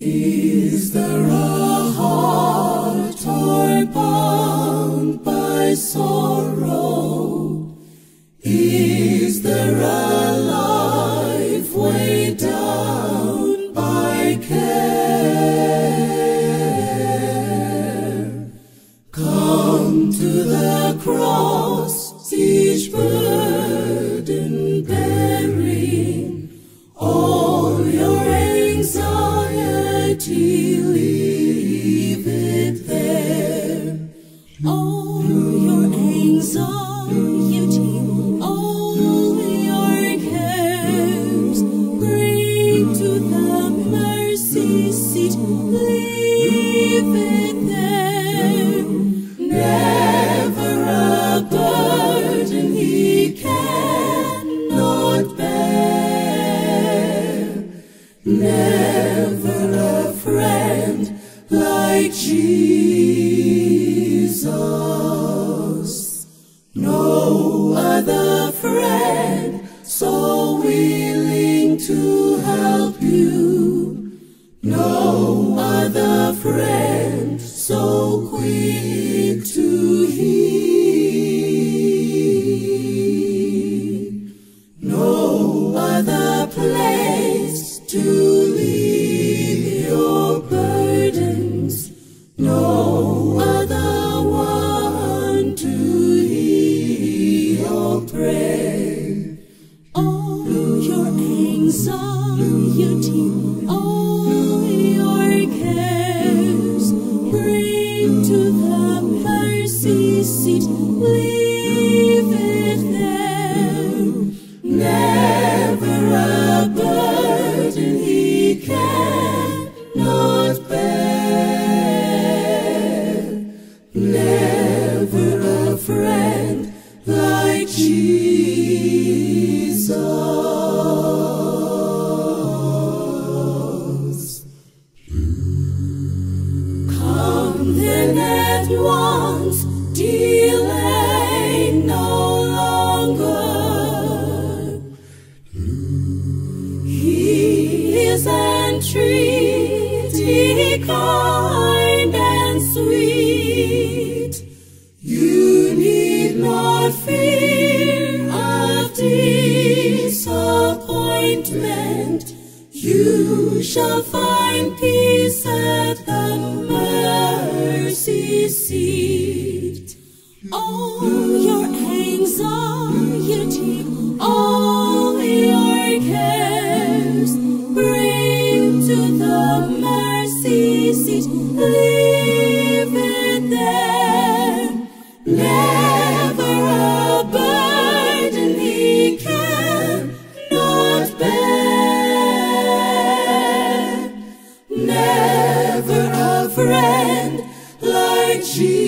Is there a heart torn bound by sorrow? Is there a life weighed down by care? Come to the cross, each burden Never a friend like Jesus. No other friend so willing to help you. All your cares, bring to the mercy seat, leave it there. Never a burden he cannot bear. No longer. He is entreaty kind and sweet. You need not fear disappointment. You shall find peace at the anxiety, all your cares, bring to the mercy seat, leave it there. Never a burden he cannot bear. Never a friend like Jesus.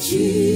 去。